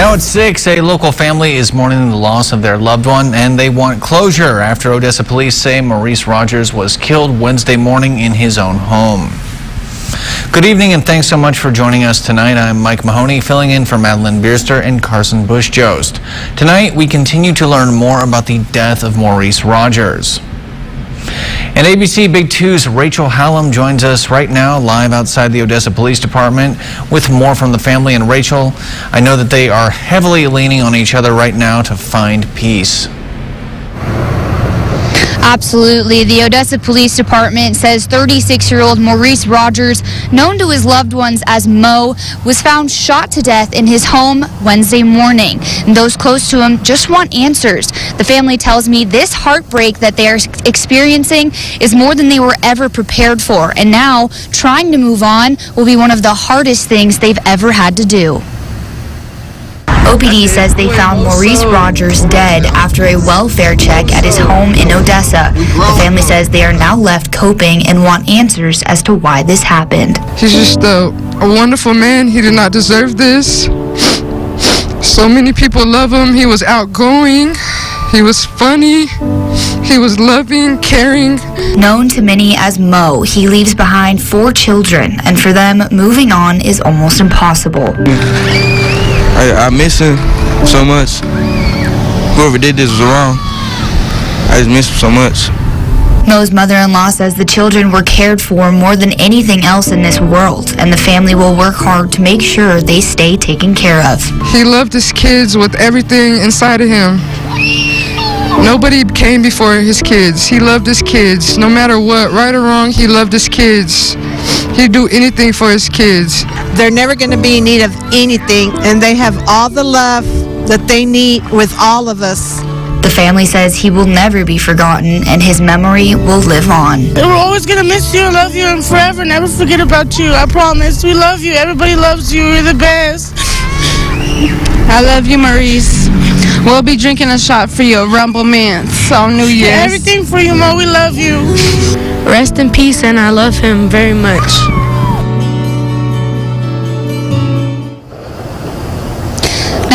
Now at 6, a local family is mourning the loss of their loved one and they want closure after Odessa police say Maurice Rogers was killed Wednesday morning in his own home. Good evening and thanks so much for joining us tonight. I'm Mike Mahoney filling in for Madeline Bierster and Carson Bush Jost. Tonight we continue to learn more about the death of Maurice Rogers. And ABC Big 2's Rachel Hallam joins us right now live outside the Odessa Police Department with more from the family. And Rachel, I know that they are heavily leaning on each other right now to find peace. Absolutely. The Odessa Police Department says 36-year-old Maurice Rogers, known to his loved ones as Mo, was found shot to death in his home Wednesday morning. And those close to him just want answers. The family tells me this heartbreak that they are experiencing is more than they were ever prepared for. And now, trying to move on will be one of the hardest things they've ever had to do. OPD says they found Maurice Rogers dead after a welfare check at his home in Odessa. The family says they are now left coping and want answers as to why this happened. He's just a, a wonderful man. He did not deserve this. So many people love him. He was outgoing. He was funny. He was loving, caring. Known to many as Mo, he leaves behind four children, and for them, moving on is almost impossible. I, I miss him so much. Whoever did this was wrong. I just miss him so much. Mo's mother-in-law says the children were cared for more than anything else in this world, and the family will work hard to make sure they stay taken care of. He loved his kids with everything inside of him. Nobody came before his kids. He loved his kids. No matter what, right or wrong, he loved his kids. He'd do anything for his kids. They're never going to be in need of anything, and they have all the love that they need with all of us. The family says he will never be forgotten and his memory will live on. We're always going to miss you, love you, and forever never forget about you. I promise. We love you. Everybody loves you. You're the best. I love you, Maurice. We'll be drinking a shot for you, Rumple Minze, on New Year's. Everything for you, oh, Mo. We love you. Rest in peace, and I love him very much.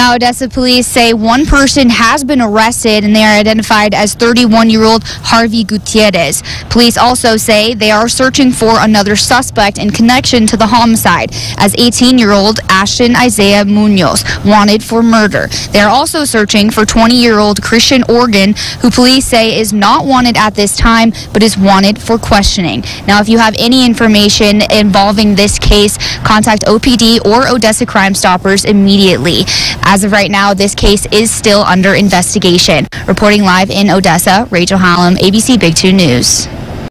Now, Odessa police say one person has been arrested and they are identified as 31-year-old Harvey Gutierrez. Police also say they are searching for another suspect in connection to the homicide as 18-year-old Ashton Isaiah Munoz, wanted for murder. They are also searching for 20-year-old Christian Organ, who police say is not wanted at this time but is wanted for questioning. Now, if you have any information involving this case, contact OPD or Odessa Crime Stoppers immediately. As of right now, this case is still under investigation. Reporting live in Odessa, Rachel Hallam, ABC Big 2 News.